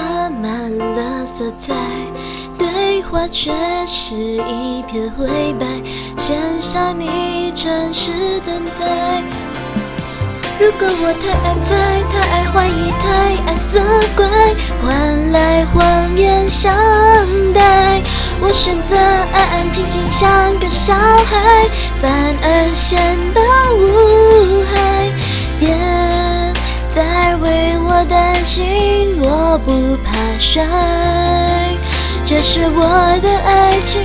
画满了色彩，对话却是一片灰白，剩下你诚实等待。如果我太爱猜，太爱怀疑，太爱责怪，换来谎言相待，我选择安安静静像个小孩，反而担心，我不怕摔，这是我的爱情，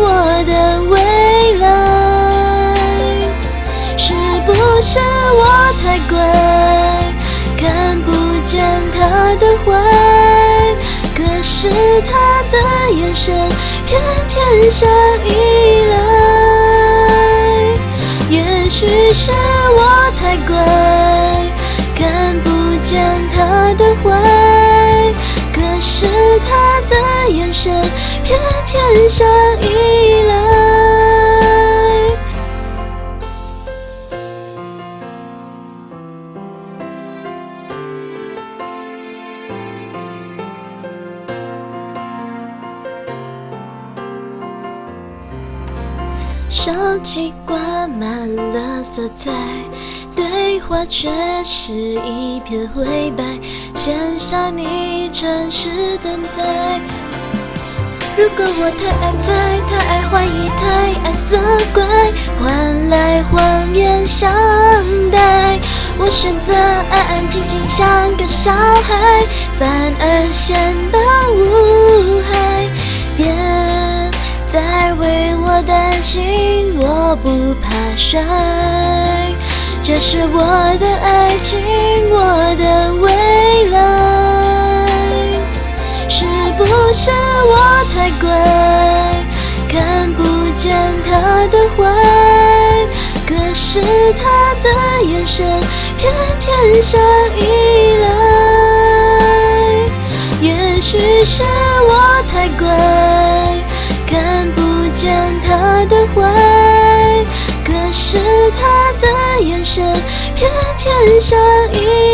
我的未来，是不是我？太乖，看不见他的坏，可是他的眼神偏偏想依赖。也许是偏偏想依赖。手机挂满了色彩，对话却是一片灰白，线上你诚实等待。如果我太爱猜，太爱怀疑，太爱责怪，换来谎言相待，我选择安安静静像个小孩，反而显得无害。别。再为我担心，我不怕摔，这是我的爱情，我的未来，我太乖，看不见他的坏，可是他的眼神偏偏想依赖，也许是我太乖。看不见他的坏，可是他的眼神偏偏想依赖。